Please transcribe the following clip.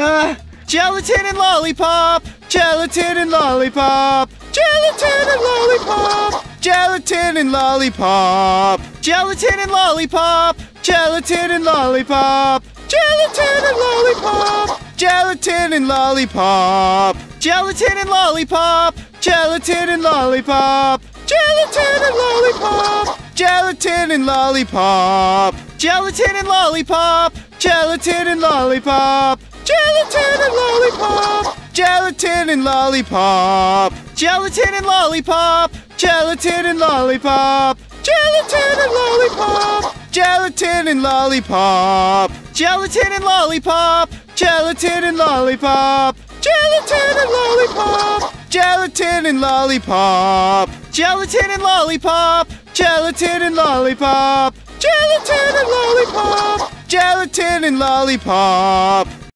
Uh, gelatin and lollipop. Gelatin and lollipop. Gelatin and lollipop. Gelatin and lollipop. Gelatin and lollipop. Gelatin and lollipop. Gelatin and lollipop. Gelatin and lollipop. Gelatin and lollipop. Gelatin and lollipop. Gelatin and lollipop. Gelatin and lollipop. Gelatin and lollipop. Gelatin and lollipop. Gelatin and lollipop. Gelatin and lollipop. Gelatin and lollipop. Gelatin and lollipop. Gelatin and lollipop. Gelatin and lollipop. Gelatin and lollipop. Gelatin and lollipop. Gelatin and lollipop. Gelatin and lollipop. Gelatin and lollipop. Gelatin and lollipop. Gelatin and lollipop. Gelatin and lollipop.